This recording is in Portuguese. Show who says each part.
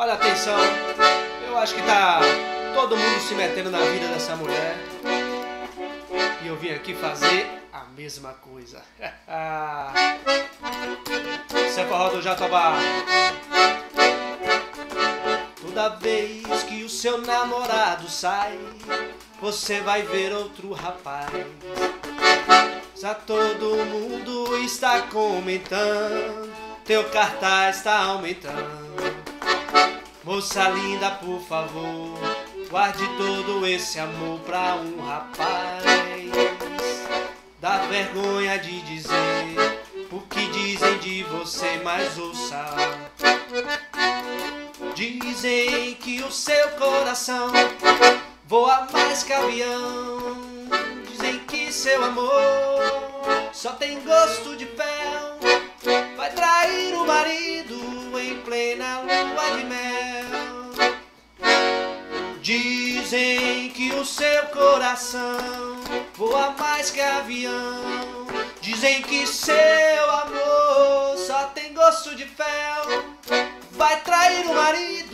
Speaker 1: Olha, atenção, eu acho que tá todo mundo se metendo na vida dessa mulher. E eu vim aqui fazer a mesma coisa. É forró do Jatobá. Toda vez que o seu namorado sai, você vai ver outro rapaz. Já todo mundo está comentando, teu cartaz está aumentando. Moça linda, por favor, guarde todo esse amor pra um rapaz. Dá vergonha de dizer o que dizem de você, mas ouça. Dizem que o seu coração voa mais que avião. Dizem que seu amor só tem gosto de fel. Vai trair o marido em plena lua de mel. Dizem que o seu coração voa mais que avião. Dizem que seu amor só tem gosto de fel. Vai trair o marido